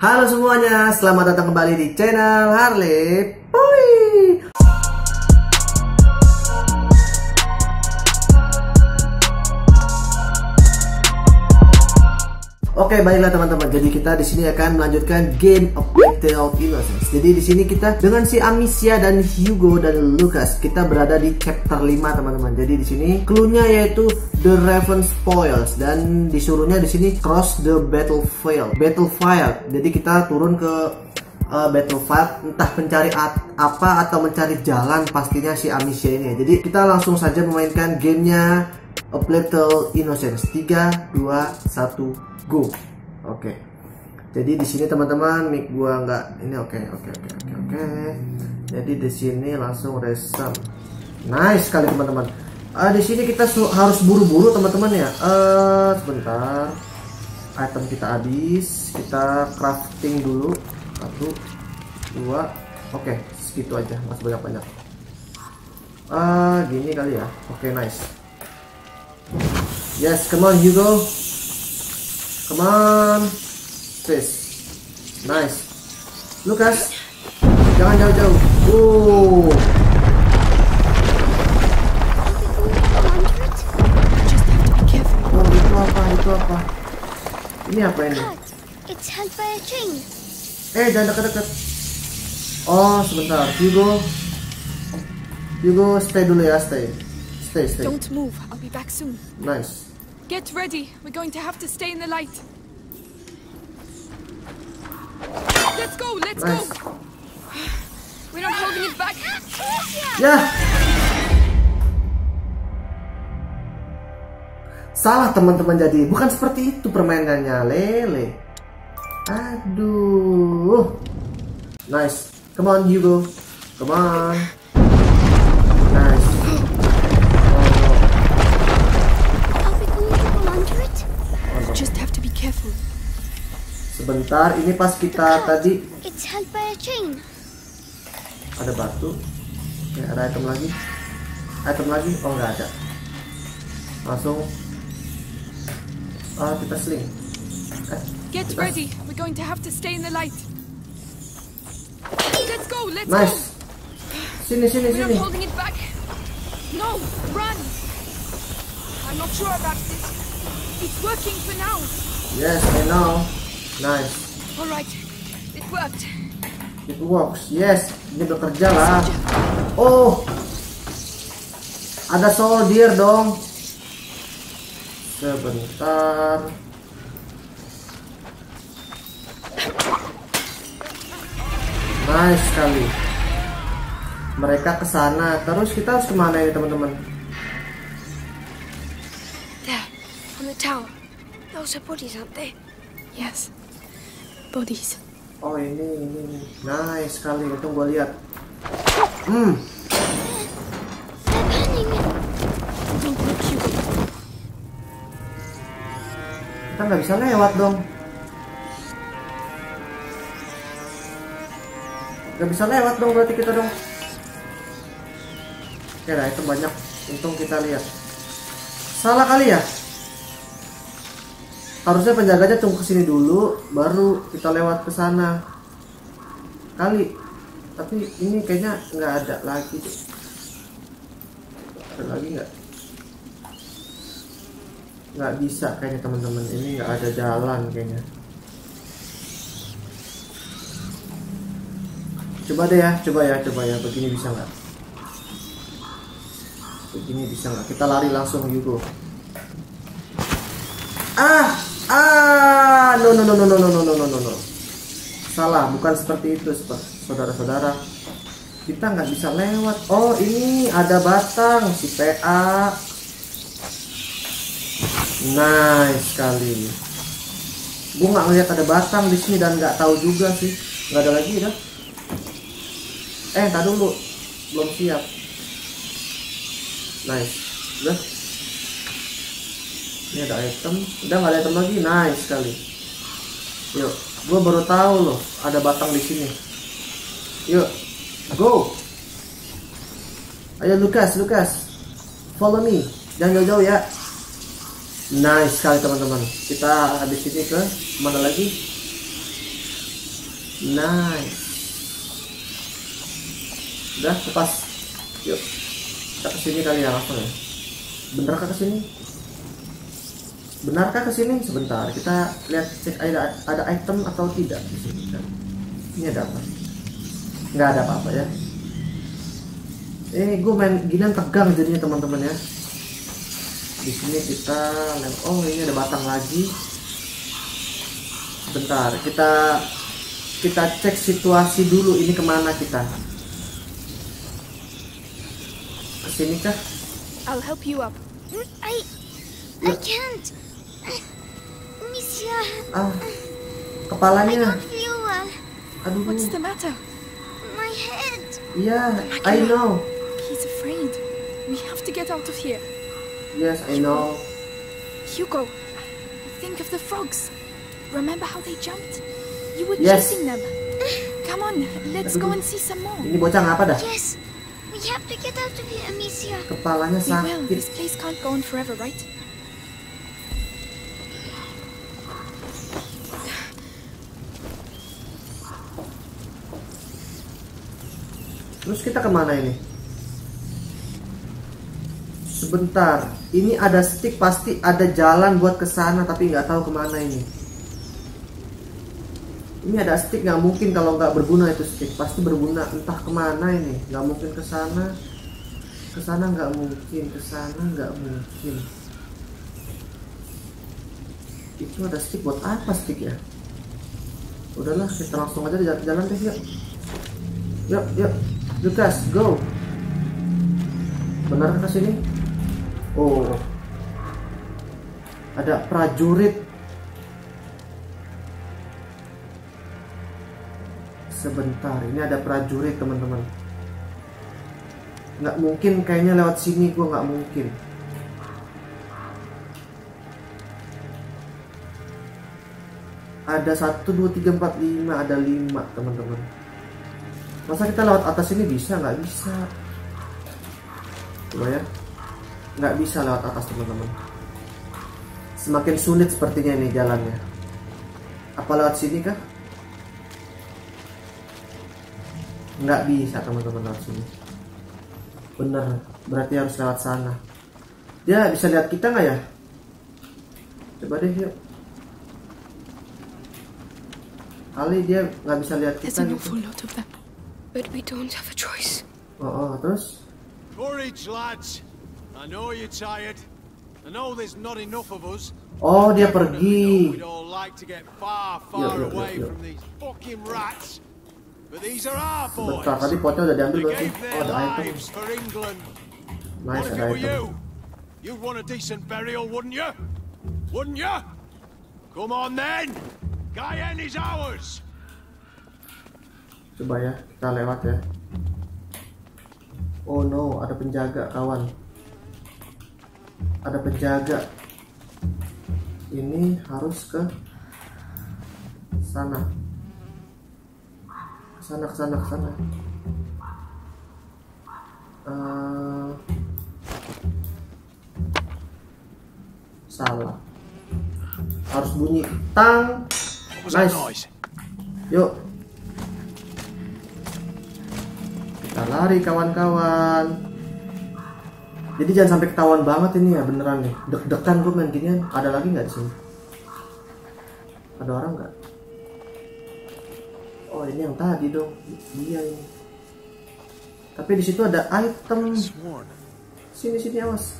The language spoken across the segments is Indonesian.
Halo semuanya, selamat datang kembali di channel Harley Pui. Oke, baiklah teman-teman. Jadi kita di sini akan melanjutkan game of Battle of Innocence. Jadi di sini kita dengan si Amicia dan Hugo dan Lucas kita berada di chapter 5 teman-teman. Jadi di sini clue-nya yaitu The Raven Spoils dan disuruhnya di sini cross the battlefield. Battlefield. Jadi kita turun ke uh, battlefield entah mencari apa atau mencari jalan pastinya si Amicia ini. Jadi kita langsung saja memainkan gamenya A Little Innocence. 3 2 1 go. Oke. Okay. jadi di sini teman-teman mic gua nggak ini oke okay, oke okay, oke okay, oke. Okay. jadi di sini langsung resum nice sekali teman-teman. Uh, di sini kita harus buru-buru teman-teman ya. Uh, sebentar. Item kita habis. Kita crafting dulu. Satu dua. Oke okay, segitu aja. Masih banyak banyak uh, gini kali ya. Oke okay, nice yes come on Hugo Come on. Sis. Nice. Lukas. Jangan jauh-jauh. Oh. Oh, itu apa? Itu apa? Ini apa ini? It's held by a chain. Eh, jangan dekat-dekat. Oh, sebentar. Hugo. Hugo, stay dulu ya, stay. Stay, stay. Don't move. I'll be back soon. Nice. Get ready. We're going to have to stay in the light. Let's go. Let's nice. go. We're not holding it back. Ya. Salah teman-teman jadi. Bukan seperti itu permainannya. Lele. Aduh. Nice. Come on Hugo. Come on. Nice. Sebentar, ini pas kita tadi. Ada batu. Oke, ada item lagi. Item lagi? Oh nggak ada. Langsung. Ah, kita sling. Eh, Get kita... ready. We're going to have to stay in the light. Let's go. Let's nice. go. Sini, sini, We're sini. not holding it back. No, run. I'm not sure about this. It's working for now. Yes, I know. Nice. Alright, it worked. It works. Yes, ini bekerja lah. Oh, ada soldier dong. Sebentar. Nice sekali. Mereka ke sana. Terus kita harus ke mana ini teman-teman? There, on the tower. Those are bodies, aren't they? Yes. Bodies. Oh ini ini nice sekali itu gue lihat. Hmm. Kita nggak bisa lewat dong. Nggak bisa lewat dong berarti kita dong. Oke lah itu banyak. Untung kita lihat. Salah kali ya? Harusnya penjaganya tunggu ke sini dulu baru kita lewat ke sana. Kali. Tapi ini kayaknya nggak ada lagi. Deh ada lagi nggak? Nggak bisa kayaknya teman-teman. Ini nggak ada jalan kayaknya. Coba deh ya coba ya coba ya. Begini bisa nggak? Begini bisa nggak? Kita lari langsung Yugo. Ah Ah, no no no no no no no no no no. Salah, bukan seperti itu, saudara-saudara. Kita nggak bisa lewat. Oh, ini ada batang si PA. Nice sekali. Gue nggak ngeliat ada batang di sini dan nggak tahu juga sih. Nggak ada lagi dah. Eh, tak dulu. Belum siap. Nice. Udah ini ada item udah nggak ada item lagi nice sekali yuk gue baru tahu loh ada batang di sini yuk go ayo Lukas Lukas follow me jangan jauh-jauh ya nice sekali teman-teman kita habis ini ke mana lagi Nice. Udah lepas. Yuk. Kita ke sini kali ya langsung ya. Benarkah ke sini? Benarkah ke sini? Sebentar. Kita lihat cek ada ada item atau tidak di sini. kan. Ini ada apa? Nggak ada apa-apa ya. Eh, gue main ginian tegang jadinya teman-teman ya. Di sini kita lem- oh ini ada batang lagi. Bentar, kita kita cek situasi dulu ini ke mana kita. Ke sini kah? I'll help you up. I. I can't. Monsieur, Ah, I kepalanya. don't feel well. Aduh. What's the matter? My head. Yeah, I know. He's afraid. We have to get out of here. Yes, I know. Hugo, think of the frogs. Remember how they jumped? You were Yes. chasing them. Come on, let's go and see some more. Ini bocah ngapa dah? Yes. We have to get out of here, Monsieur. Kepalanya We will. This place can't go on forever, right? Terus kita ke mana ini? Sebentar, ini ada stick pasti ada jalan buat ke sana tapi nggak tahu ke mana ini. Ini ada stick nggak mungkin kalau nggak berguna itu stick. Pasti berguna entah ke mana ini. Nggak mungkin ke sana. Ke sana nggak mungkin ke sana nggak mungkin. Itu ada stick buat apa stick ya? Udahlah kita langsung aja jalan, deh yuk. Yuk yuk Lukas go. Benar ke sini? Oh. Ada prajurit. Sebentar ini ada prajurit teman-teman. Nggak mungkin kayaknya lewat sini gua nggak mungkin. Ada satu dua tiga empat lima ada lima teman-teman masa kita lewat atas ini bisa? Nggak bisa. Coba ya. Nggak bisa lewat atas teman-teman. Semakin sulit sepertinya ini jalannya. Apa lewat sini kah? Nggak bisa teman-teman lewat sini. Bener berarti harus lewat sana. Dia bisa lihat kita nggak ya? Coba deh yuk. Kali dia nggak bisa lihat kita gitu But we don't have a choice. oh, oh terus Courage, lads. I know you're tired. I know there's not enough of us. oh dia Definitely know pergi We'd all like to get far, Yuk, far yuk, yuk, away yuk. from these fucking rats. But these are our boys. bentar tadi potnya udah diambil They belum sih gave oh their ada item lives for England. nice what if ada it were item you? You'd want a decent burial, wouldn't you? Wouldn't you? Come on then. Cayenne is ours. Coba ya kita lewat ya. Oh no ada penjaga kawan. Ada penjaga. Ini harus ke sana. Ke sana ke sana ke sana. Eh, salah. Harus bunyi tang. Nice. Yuk. Lari kawan-kawan. Jadi jangan sampai ketahuan banget ini ya beneran nih. Deg-degan gue main ginian. Ada lagi nggak di sini? Ada orang nggak? Oh ini yang tadi dong. Dia ini. Tapi di situ ada item. Sini sini awas.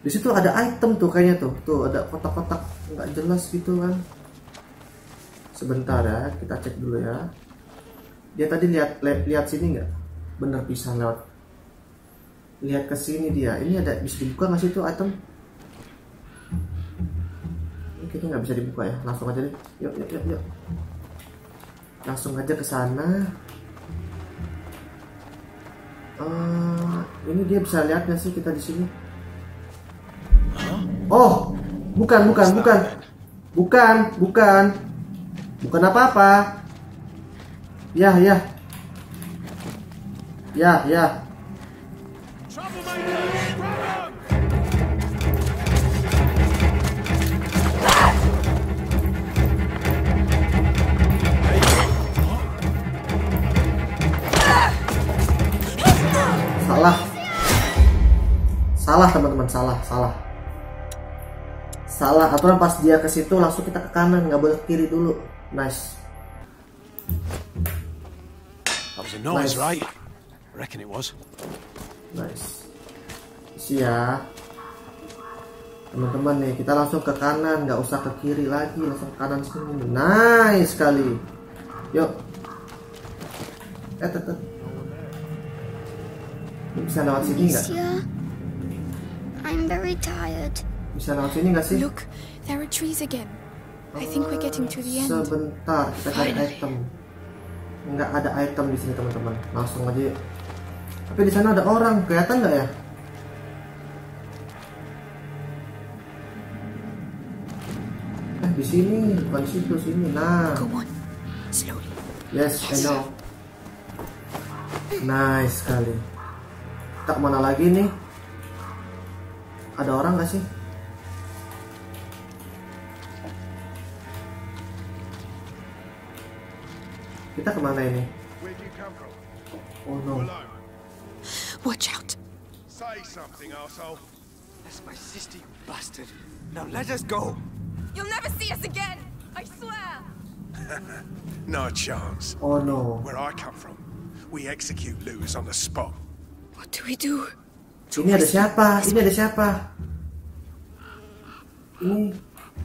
Di situ ada item tuh kayaknya tuh. Tuh ada kotak-kotak nggak jelas gitu kan. Sebentar ya, kita cek dulu ya. Dia tadi lihat li- lihat sini nggak? Bener bisa lewat. Lihat ke sini dia. Ini ada bisa dibuka nggak sih itu item? Ini kayaknya nggak bisa dibuka ya. Langsung aja deh. Yuk yuk yuk yuk. Langsung aja ke sana. Eh, ini dia bisa lihat nggak sih kita di sini? Oh, bukan bukan bukan. Bukan, bukan. Bukan apa-apa. Ya, ya. Ya, ya. Salah. Salah teman-teman, salah, salah. Salah, aturan pas dia ke situ langsung kita ke kanan, nggak boleh ke kiri dulu. Nice. Nice. right? I reckon it was. Nice. Isi ya. Teman-teman nih, kita langsung ke kanan, nggak usah ke kiri lagi, langsung ke kanan sini. Nice sekali. Yuk. Eh, tetep. Bisa lewat sini nggak? Alicia, I'm very tired. Bisa lewat sini nggak sih? Look, there are trees again. I think we're getting to the end. Sebentar, kita cari item. Nggak ada item di sini teman-teman. Langsung aja. yuk. Tapi di sana ada orang, kelihatan nggak ya? Eh di sini, bukan di situ sini. Nah, yes, I know. Nice sekali. Kita ke mana lagi nih? Ada orang nggak sih? Kita ke mana ini? Oh no. Alone. Watch out. Say something, arsehole. That's my sister, you bastard. Now let us go. You'll never see us again. I swear. No chance. Oh no. Where I come from, we execute looters on the spot. What do we do? Ini ada siapa? Ini ada siapa? Ini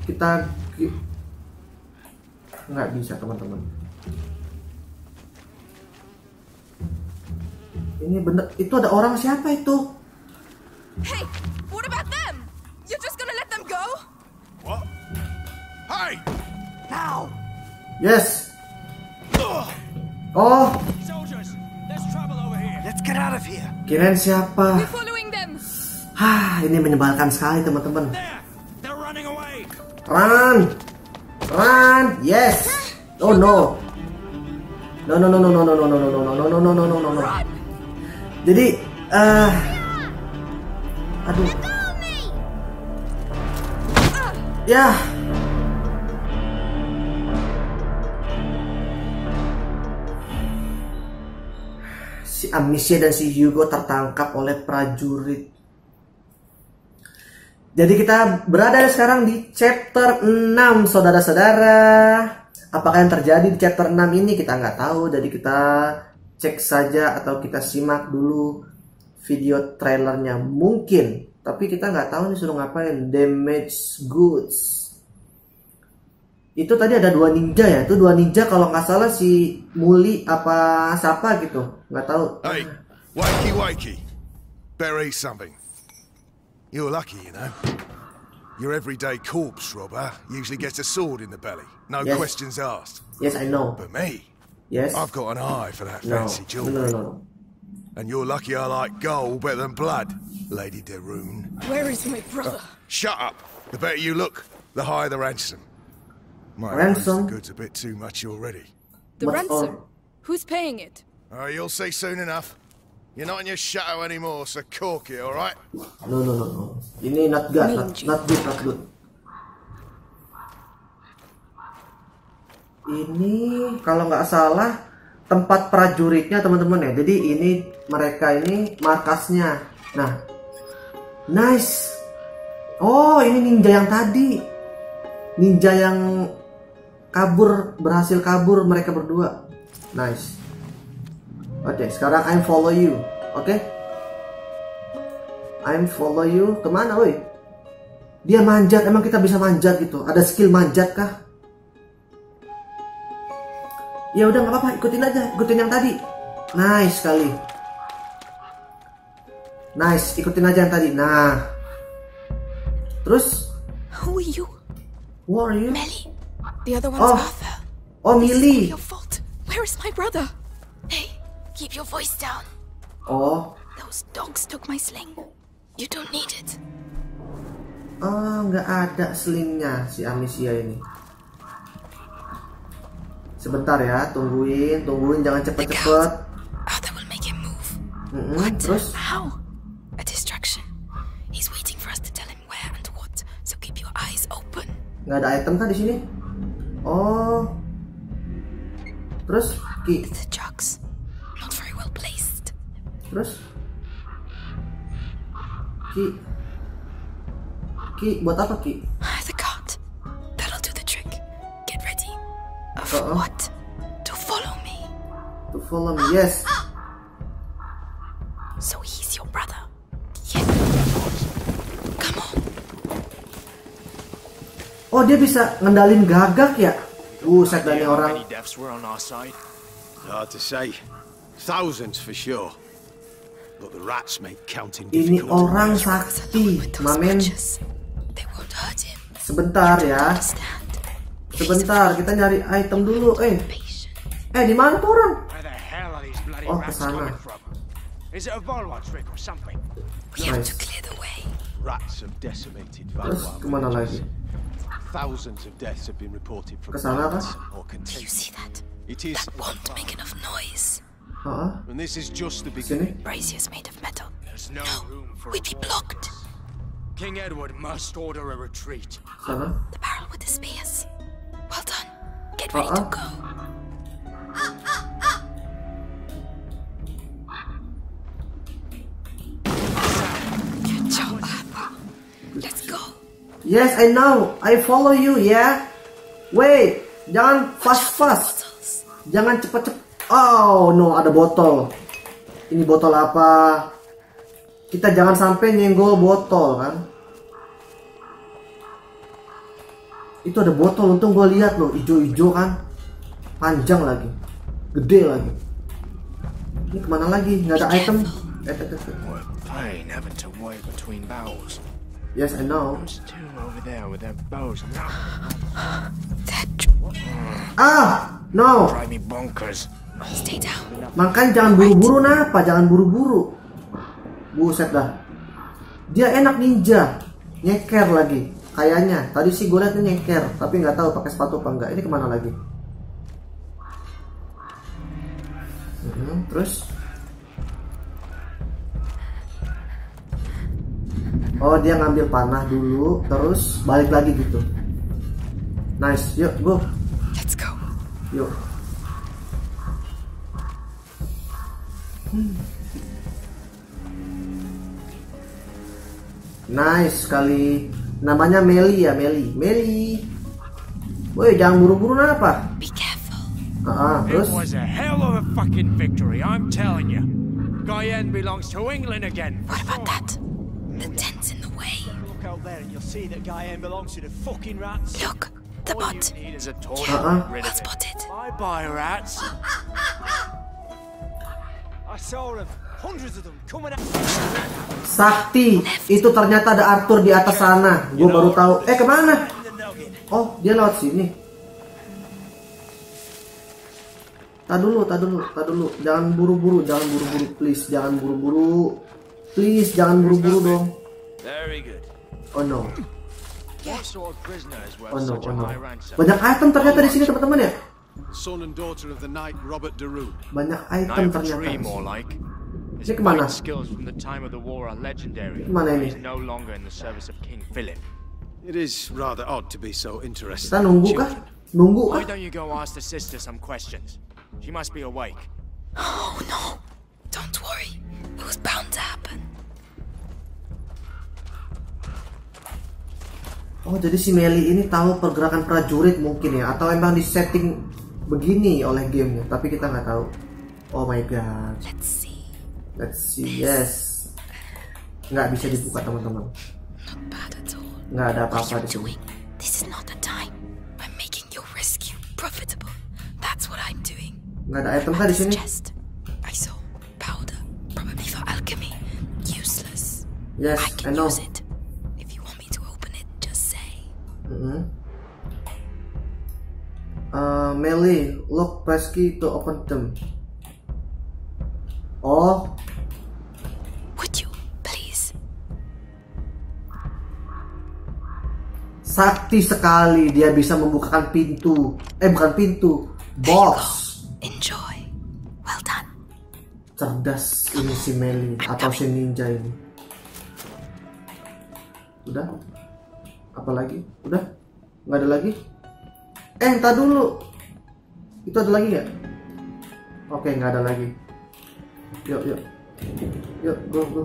kita nggak bisa teman-teman. Ini bener itu ada orang siapa itu? Hey, what about them? You're just gonna let them go? What? Hey! Now! Yes. Oh, Soldiers, there's trouble over here. Let's get out of here. kirain siapa? We're following them. Hah, ini menyebalkan sekali teman-teman. There! They're running away! Run, run, yes. Oh no. No no no no no no no no no no no no no no no no no. Jadi, eh, aduh. Ya. Si Amicia dan si Hugo tertangkap oleh prajurit. Jadi kita berada sekarang di chapter 6 saudara-saudara. Apakah yang terjadi di chapter 6 ini kita nggak tahu. Jadi kita cek saja atau kita simak dulu video trailernya mungkin. Tapi kita nggak tahu nih suruh ngapain. Damage goods. Itu tadi ada dua ninja ya. Itu dua ninja kalau nggak salah si Muli apa siapa gitu. Nggak tahu. Hey, wakey wakey. Bury something. You're lucky, you know. Your everyday corpse robber usually gets a sword in the belly. No Yes. questions asked. Yes, I know. But me, Yes. I've got an eye for that No. fancy No, jewelry. no, no, no. And you're lucky I like gold better than blood, Lady Deroon. Where is my brother? Uh, shut up. The better you look, the higher the ransom. My Ransom? the goods a bit too much already. The What's ransom. all- Who's paying it? Oh, you'll see soon enough. You're not in your shadow anymore, so cork it, all right? No, no, no, no. Ini not good, not, Ninja. not good, not good. Ini kalau nggak salah tempat prajuritnya teman-teman ya. Jadi ini mereka ini markasnya. Nah, nice. Oh, ini ninja yang tadi. Ninja yang kabur berhasil kabur mereka berdua. Nice. Oke, sekarang I'm follow you. Oke? I'm follow you ke mana woi? Dia manjat, emang kita bisa manjat gitu? Ada skill manjat kah? Ya udah nggak apa-apa, ikutin aja, ikutin yang tadi. Nice sekali. Nice, ikutin aja yang tadi. Nah, terus, Who are you? who are you? Melly. The other one's Oh. Arthur. Oh, Millie. your fault. Where is my brother? Hey, keep your voice down. Oh, Those dogs took my sling. You don't need it. oh nggak ada slingnya si Amicia ini. Sebentar ya, tungguin, tungguin, jangan cepet-cepet. Arthur will make him move. Mm-mm, What? Terus, How? A distraction. He's waiting for us to tell him where and what. So keep your eyes open. nggak ada item kah di sini? Oh, terus, ki, The jugs. Not very well placed. terus, Ki. Ki, buat apa Ki? Uh, what? To follow me. To follow me. Yes. So he's your brother. Yeah. Come on. Oh, dia bisa ngendalin gagak ya? Buset How orang. many deaths were on our side? Hard to say. Thousands for sure. But the rats make counting Ini orang sakti, mamen. Sebentar ya. Understand? Sebentar, kita nyari item dulu. Eh, eh di mana tuh orang? Where the hell are these bloody Oh, rats kesana. coming from? Is it a Volwa trick or something? We have to clear the way. Rats have decimated Terus Valois kemana villages. lagi? Thousands of deaths have been reported from Kesana rats kah? or Do you see that? It is, That won't make enough noise. Heeh, and this is just the beginning. Brazier's made of metal. There's no, room for We'd be blocked. King Edward must order a retreat. Sana. The barrel with the spears. Well done. Get ready to Uh-uh. go. Good job, Apple. Let's go. Yes, I know. I follow you ya. Wait, jangan fast fast. Bottles. Jangan cepet-cepet. Oh no, ada botol. Ini botol apa? Kita jangan sampai nyenggol botol kan? Itu ada botol, untung gue lihat loh, ijo-ijo kan, panjang lagi, gede lagi. Ini ke mana lagi? Nggak ada item. Eh, eh, eh, eh. Yes, I know. Ah, no. drive me bonkers. stay down. Makanya jangan buru-buru napa, jangan buru-buru. Buset dah. Dia enak ninja, nyeker lagi. Kayaknya tadi sih gue liatnya nyeker, tapi nggak tahu pakai sepatu apa enggak. Ini ke mana lagi? Hmm, terus? Oh dia ngambil panah dulu, terus balik lagi gitu. Nice, yuk go, Let's go. yuk. Nice sekali. Namanya Meli ya, Meli. Meli. Woi, jangan buru-buru apa? Be careful. Ah, It terus was a hell of a fucking victory, I'm telling you. Guyenne belongs to England again. What about that? The tent's in the way. Look out there and you'll see that Guyenne belongs to the fucking rats. Look, the bot. get rid Well it. spotted. Bye-bye, rats. I saw them, Sakti. Itu ternyata ada Arthur di atas sana. Gue baru tahu. Eh, ke mana? Oh, dia lewat sini. Tak dulu, tak dulu, tak dulu. Jangan buru-buru, jangan buru-buru, please. Jangan buru-buru. Please, jangan buru-buru dong. Oh no, oh no, oh no. Banyak item ternyata di sini teman-teman ya. Banyak item ternyata. Ini ke mana? fighting skills from the time of the war are legendary. Ke mana ini? He's no longer in the service of King Philip. It is rather odd to be so interested. Kita nunggu kah? Nunggu Why kah? don't you go ask the sister some questions? She must be awake. Oh no. Don't worry. It was bound to happen. Oh, jadi si Meli ini tahu pergerakan prajurit mungkin ya, atau emang di setting begini oleh gamenya, tapi kita nggak tahu. Oh my god, Let's see. Let's see, yes. Nggak bisa dibuka teman-teman, Not bad at all. nggak ada apa-apa di sini. This is not the time. I'm making your rescue profitable. That's what I'm doing. Nggak ada item kah di sini? chest. I saw powder, probably for alchemy. Useless. Yes, I I can know. use it. If you want me to open it, just say. Mhm. Uh, Meli, look press key to open them. Oh, sakti sekali dia bisa membukakan pintu. Eh, bukan pintu, box. Enjoy. Well done. cerdas ini si Meli atau si ninja ini. Udah? Apa lagi? Udah? Nggak ada lagi? Eh, entar dulu. Itu ada lagi nggak? Oke, nggak ada lagi. Yuk, yuk. Yuk, go, go.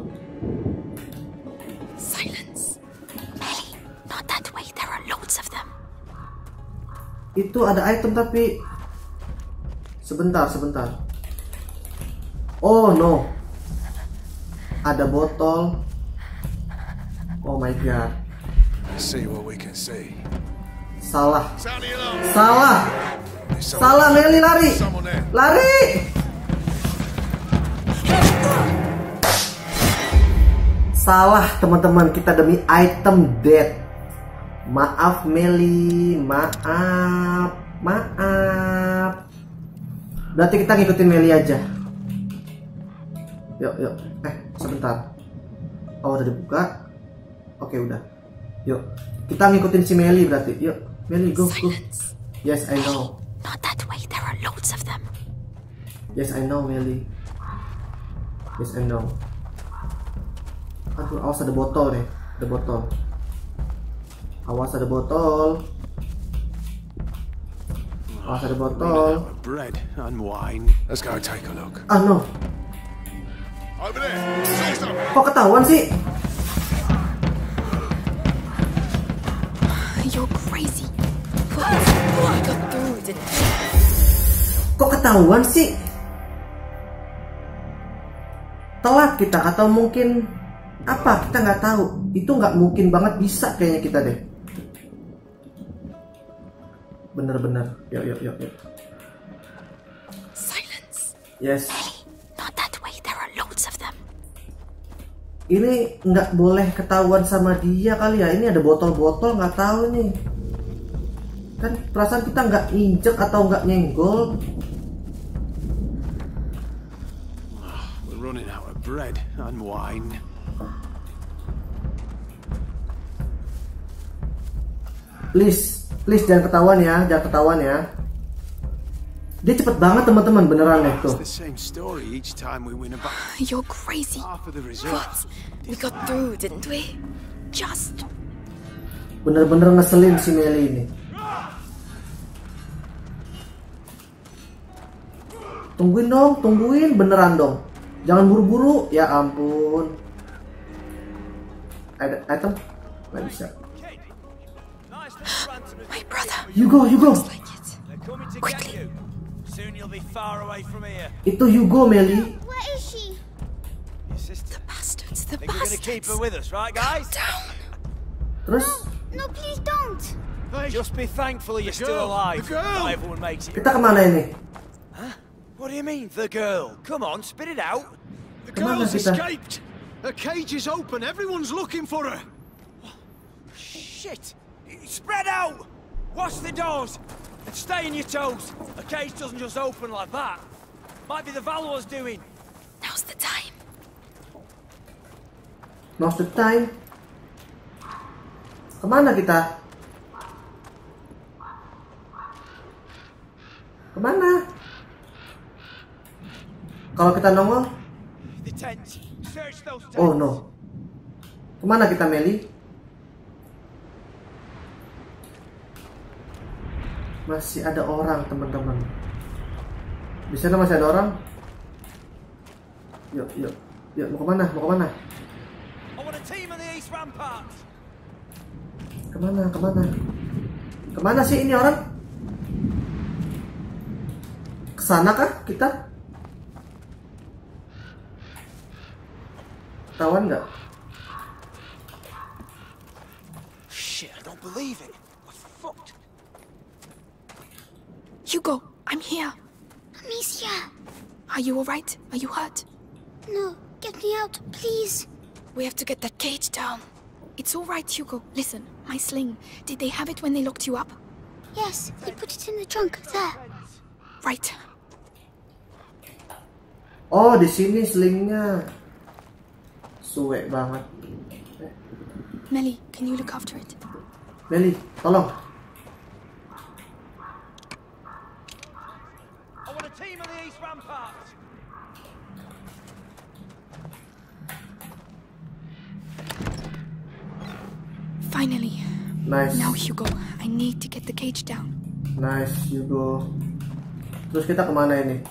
Itu ada item tapi sebentar, sebentar. Oh no. Ada botol. Oh my god. See what we can see. Salah. Salah. Salah Meli lari. Lari. Salah teman-teman kita demi item dead. Maaf Meli, maaf, maaf. Berarti kita ngikutin Meli aja. Yuk, yuk. Eh, sebentar. Oh, udah dibuka. Oke, udah. Yuk. Kita ngikutin si Meli berarti. Yuk, Meli go, go. Yes, I know. Not that way. There are loads of them. Yes, I know, Meli. Yes, I know. Aduh, awas ada botol nih. Ada botol. Awas ada botol. Awas ada botol. bread and wine. Let's go take a look. Ah, no. Kok ketahuan sih? You're crazy. Kok ketahuan sih? Telat kita atau mungkin apa? Kita nggak tahu. Itu nggak mungkin banget bisa kayaknya kita deh. Bener-bener. Yuk, yuk, yuk, yuk. Silence. Yes. Not that way. There are loads of them. Ini nggak boleh ketahuan sama dia kali ya. Ini ada botol-botol nggak tahu nih. Kan perasaan kita nggak injek atau nggak nyenggol. We're running out of bread and wine. Please, please jangan ketahuan ya, jangan ketahuan ya. Dia cepet banget teman-teman beneran deh It's tuh. You're crazy. What? We got through, didn't we? Just. Bener-bener ngeselin si Meli ini. Tungguin dong, tungguin beneran dong. Jangan buru-buru, ya ampun. Ada item? Nggak bisa. Hugo, Hugo. Looks like it. they're coming to Quickly. you. Soon you'll be far away from here. Itu Hugo Meli. Where is she? Your sister. Bastards, the Think we're gonna keep her with us, right, guys? Down. Terus No, please don't. Just be thankful you're still alive. the girl. Not everyone makes it. kita kemana ini? What do you mean, the girl? Come on, spit it out. The Come on, girl's escaped. Her cage is open. Everyone's looking for her. Shit! Spread out! Watch the doors! And stay on your toes! A cage doesn't just open like that. Might be the Valor's doing. Now's the time. Now's the time. Kemana kita? Kemana? Kalau kita nongol, The tents. Search those oh, tents. oh no. Kemana kita Meli? Masih ada orang teman-teman. Di sana masih ada orang. Yuk, yuk, yuk. Mau ke mana? Mau ke mana? Ke mana? Ke mana? Ke mana sih ini orang? Ke sana kah kita? Ketahuan nggak? Shit, I don't believe it. Hugo, I'm here. Amicia. Are you alright? Are you hurt? No, get me out, please. We have to get that cage down. It's alright, Hugo. Listen, my sling. Did they have it when they locked you up? Yes, they put it in the trunk there. Right. Oh, di sini slingnya. Suwe banget. Melly, can you look after it? Meli, tolong. Finally. Nice. Now, Hugo, I need to get the cage down. Nice, Hugo. Terus kita ke mana ini?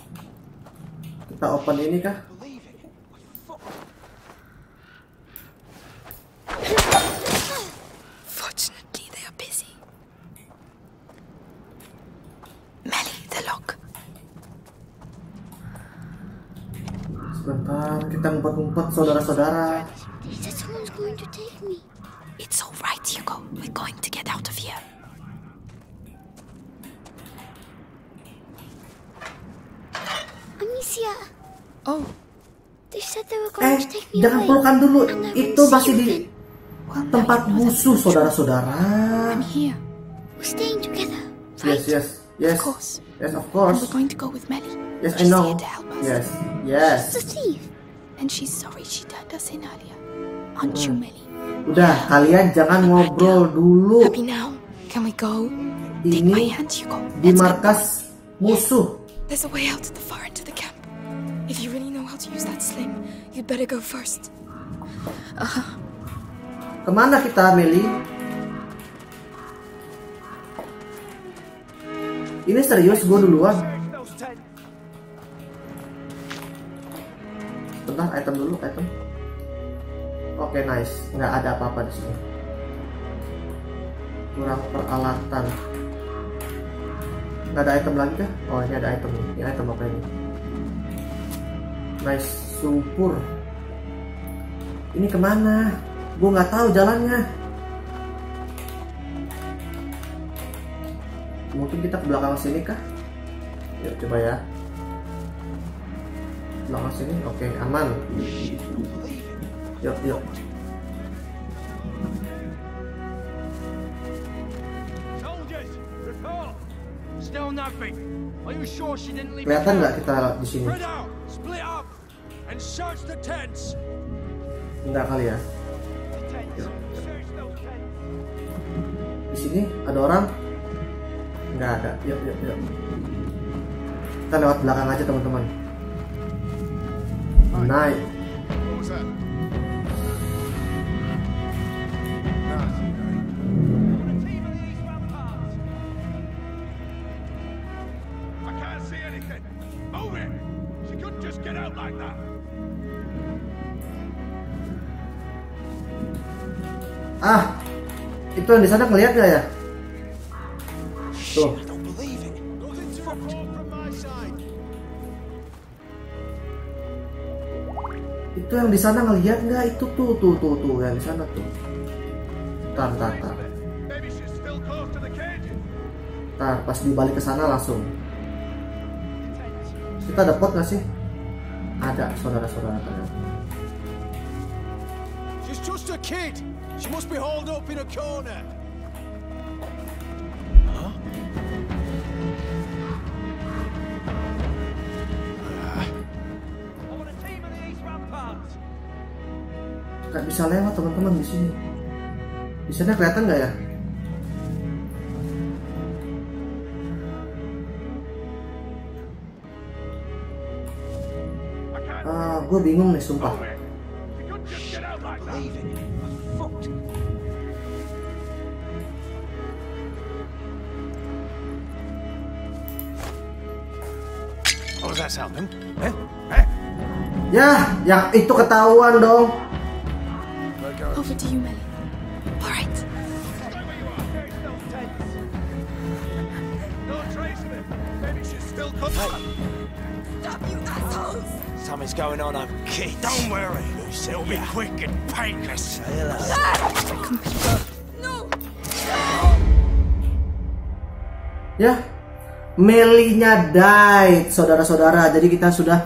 Kita open ini kah? Believe it. We're fucked. Fortunately, they are busy. Sebentar, kita ngumpet-ngumpet saudara-saudara. They said someone's going to take me. It's all right, Hugo. We're going to get out of here. Amicia, Oh, they said they were Eh, going to take me jangan pelukan dulu. Itu masih di tempat musuh, saudara-saudara. Yes, yes, yes. Of course. Yes, of course. we're going to go with Melly. Yes, I She's know. to. Yes, yes. The thief. And she's sorry she turned us in earlier. Aren't you, Melly? Udah, kalian jangan ngobrol dulu. Happy now? Can we go? Ini di markas musuh. There's a way out at the far end of the camp. If you really know how to use that sling, you'd better go first. Ke mana kita, Meli? Ini serius, gue duluan. Bentar, item dulu, item. Oke, nice. Nggak ada apa-apa di sini. Kurang peralatan. Nggak ada item lagi kah? Oh, ini ada item. Ini item apa ini? Nice, supur. Ini ke mana? Gue nggak tahu jalannya. Mungkin kita ke belakang sini kah? Yuk, coba ya. Belakang sini, oke, aman. Yuk, yuk. Kelihatan nggak kita di sini? And search the tents. Enggak kali ya. Di sini ada orang? Nggak ada. Yuk, yuk, yuk. Kita lewat belakang aja teman-teman. Naik. Itu yang di sana ngeliat nggak ya? Tuh, itu yang di sana ngeliat nggak? Itu tuh, tuh, tuh, tuh, yang di sana tuh. Tar, tar, tar. Tar, pas dibalik ke sana langsung. Kita ada pot nggak sih? Ada, saudara-saudara. She's just a kid. She must be hauled up in a corner. Nggak bisa lewat teman-teman di sini. Di sana kelihatan nggak ya? Ah, gue bingung nih sumpah. Was that sound then? Eh? Eh? Ya, yang itu ketahuan dong. Let go. Over to you, Melly. All right. Stay where you are. Search those tents. No trace of it. Maybe she's still close. Stop, you assholes! Something's going on over kids. Don't worry. It'll be quick and painless. No! Ya, Melinya died, saudara-saudara. Jadi kita sudah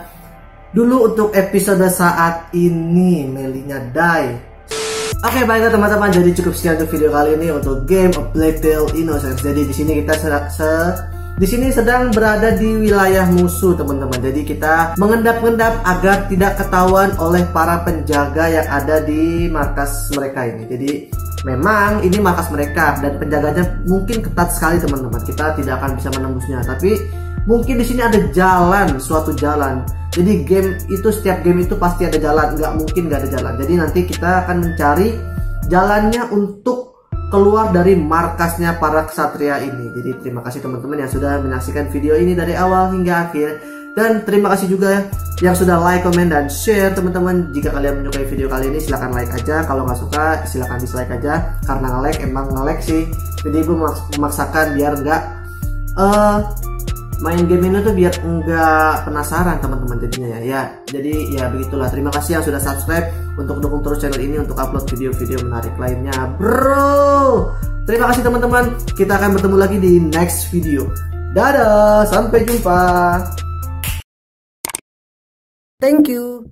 dulu untuk episode saat ini Melinya die. Oke baiklah teman-teman, jadi cukup sekian untuk video kali ini untuk game of Black Innocence. Jadi di sini kita se- di sini sedang berada di wilayah musuh teman-teman. Jadi kita mengendap-endap agar tidak ketahuan oleh para penjaga yang ada di markas mereka ini. Jadi memang ini markas mereka dan penjaganya mungkin ketat sekali teman-teman. Kita tidak akan bisa menembusnya, tapi mungkin di sini ada jalan, suatu jalan. Jadi game itu setiap game itu pasti ada jalan, nggak mungkin nggak ada jalan. Jadi nanti kita akan mencari jalannya untuk keluar dari markasnya para ksatria ini. Jadi terima kasih teman-teman yang sudah menyaksikan video ini dari awal hingga akhir. Dan terima kasih juga yang sudah like, comment, dan share teman-teman. Jika kalian menyukai video kali ini silahkan like aja. Kalau nggak suka silahkan dislike aja. Karena nge-like emang nge-like sih. Jadi gue memaksakan biar nggak eh main game ini tuh biar enggak penasaran teman-teman jadinya ya. Ya, jadi ya begitulah. Terima kasih yang sudah subscribe untuk dukung terus channel ini untuk upload video-video menarik lainnya, bro. Terima kasih teman-teman. Kita akan bertemu lagi di next video. Dadah, sampai jumpa. Thank you.